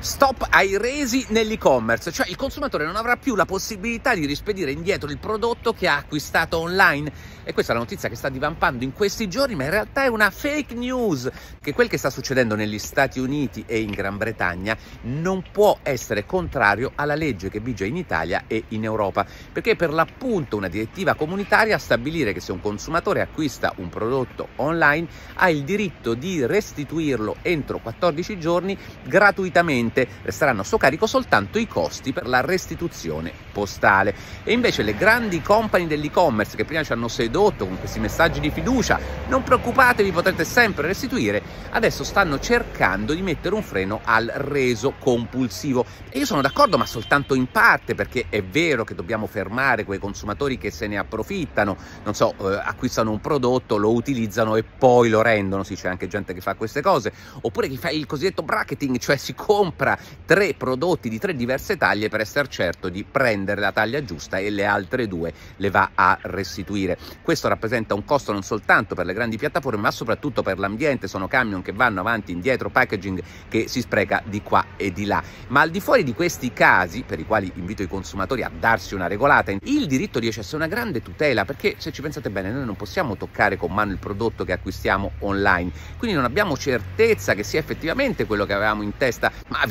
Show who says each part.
Speaker 1: Stop ai resi nell'e-commerce, cioè il consumatore non avrà più la possibilità di rispedire indietro il prodotto che ha acquistato online. E questa è la notizia che sta divampando in questi giorni, ma in realtà è una fake news, che quel che sta succedendo negli Stati Uniti e in Gran Bretagna non può essere contrario alla legge che vige in Italia e in Europa, perché per l'appunto una direttiva comunitaria a stabilire che se un consumatore acquista un prodotto online ha il diritto di restituirlo entro 14 giorni gratuitamente ovviamente resteranno a suo carico soltanto i costi per la restituzione postale. E invece le grandi company dell'e-commerce che prima ci hanno sedotto con questi messaggi di fiducia, non preoccupatevi, potrete sempre restituire, adesso stanno cercando di mettere un freno al reso compulsivo. E io sono d'accordo, ma soltanto in parte, perché è vero che dobbiamo fermare quei consumatori che se ne approfittano, non so, eh, acquistano un prodotto, lo utilizzano e poi lo rendono, sì, c'è anche gente che fa queste cose, oppure chi fa il cosiddetto bracketing, cioè si compra compra tre prodotti di tre diverse taglie per essere certo di prendere la taglia giusta e le altre due le va a restituire. Questo rappresenta un costo non soltanto per le grandi piattaforme ma soprattutto per l'ambiente, sono camion che vanno avanti, indietro, packaging che si spreca di qua e di là. Ma al di fuori di questi casi, per i quali invito i consumatori a darsi una regolata, il diritto di accesso è una grande tutela perché se ci pensate bene noi non possiamo toccare con mano il prodotto che acquistiamo online, quindi non abbiamo certezza che sia effettivamente quello che avevamo in testa, ma